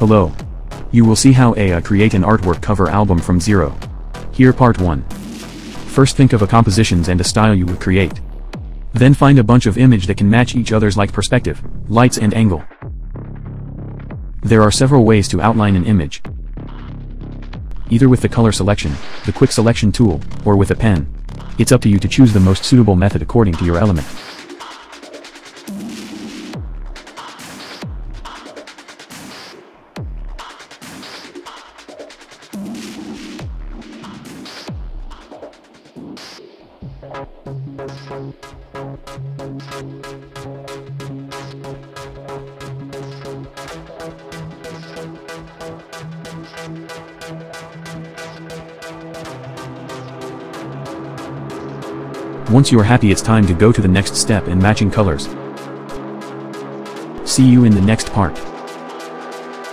Hello. You will see how AI create an artwork cover album from zero. Here part 1. First think of a compositions and a style you would create. Then find a bunch of image that can match each other's like perspective, lights and angle. There are several ways to outline an image. Either with the color selection, the quick selection tool, or with a pen. It's up to you to choose the most suitable method according to your element. Once you are happy it's time to go to the next step in matching colors. See you in the next part.